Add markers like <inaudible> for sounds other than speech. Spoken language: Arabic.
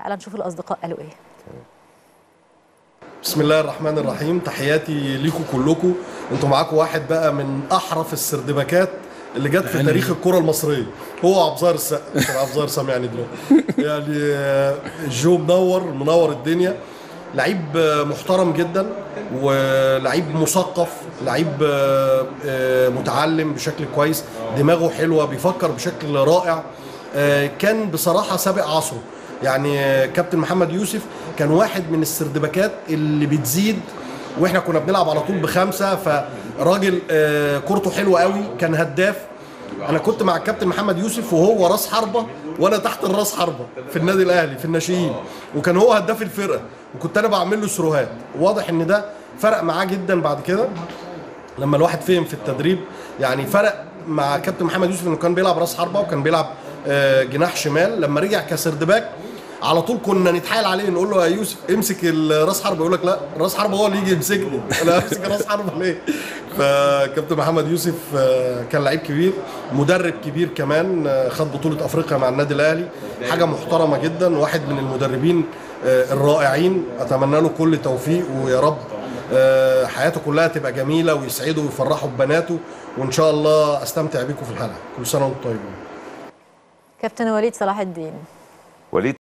تعال نشوف الأصدقاء قالوا إيه. بسم الله الرحمن الرحيم. تحياتي ليكم كلكم أنتوا معاكم واحد بقى من أحرف السردباكات اللي جت في تاريخ الكرة المصرية. هو عبد الظاهر السقا عبد الظاهر سامي يعني دلوقتي <laughs> يعني آه، جو منور منور الدنيا. لعيب آه، محترم جدا ولعيب مثقف لعيب آه، متعلم بشكل كويس. دماغه حلوة بيفكر بشكل رائع. كان بصراحة سابق عصره. يعني كابتن محمد يوسف كان واحد من السردباكات اللي بتزيد وإحنا كنا بنلعب على طول بخمسة فراجل آه، كورته حلوة قوي كان هداف. أنا كنت مع الكابتن محمد يوسف وهو راس حربة وأنا تحت الراس حربة في النادي الأهلي في الناشئين. وكان هو هداف الفرقة وكنت أنا بعمل له سروهات. واضح إن ده فرق معاه جدا بعد كده لما الواحد فهم في التدريب. يعني فرق مع كابتن محمد يوسف إنه كان بيلعب راس حربة وكان بيلعب آه، جناح شمال. لما رجع كسردباك على طول كنا نتحايل عليه نقول له يا يوسف امسك الراس حربه يقول لك لا راس حربه هو اللي يجي يمسكني. أنا امسك راس حربه ليه؟ فكابتن محمد يوسف آه، كان لعيب كبير مدرب كبير كمان آه، خد بطولة أفريقيا مع النادي الأهلي. حاجة محترمة جدا واحد من المدربين آه، الرائعين. أتمنى له كل توفيق ويا رب حياته كلها تبقى جميلة ويسعده ويفرحه ببناته. وإن شاء الله أستمتع بيكم في الحلقة. كل سنة وأنتم طيبين. كابتن وليد صلاح الدين. وليد